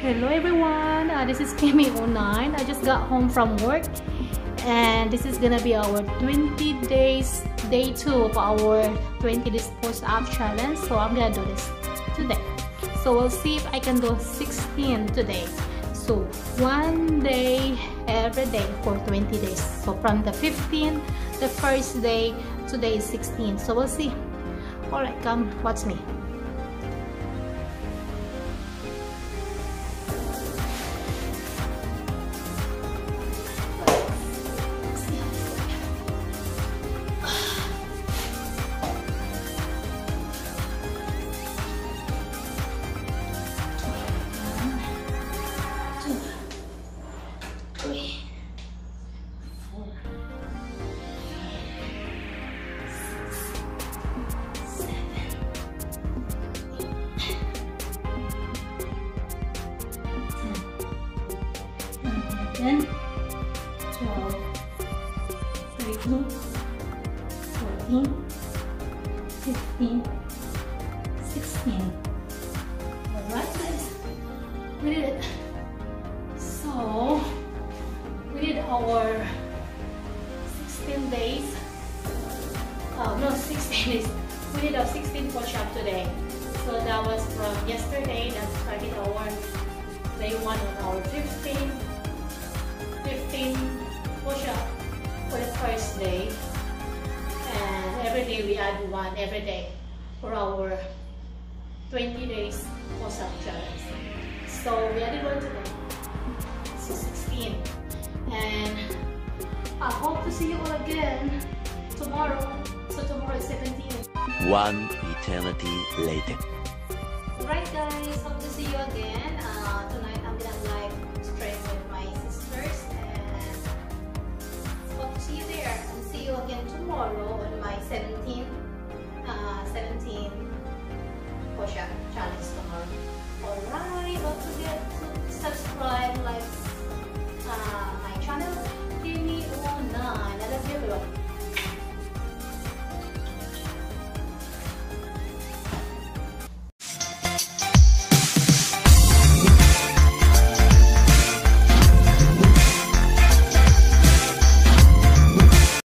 Uh, this is keimie09. I just got home from work and this is gonna be our 20 days day 2 of our 20 days push-up challenge. So I'm gonna do this today. So we'll see if I can do 16 today. So one day every day for 20 days. So from the 15 the first day today is 16 so we'll see. All right come watch me Then 12, 13, 14, 15, 16. Alright guys, we did it. So, we did our 16 days. Oh no, 16 days. We did our 16 push-up today. So that was from yesterday, that started our day one on our 15 15 push-up for the first day. And every day we add one every day for our 20 days push-up challenge. So we added one today. So 16 and I hope to see you all again tomorrow. So tomorrow is 17 One eternity later. Alright guys, hope to see you again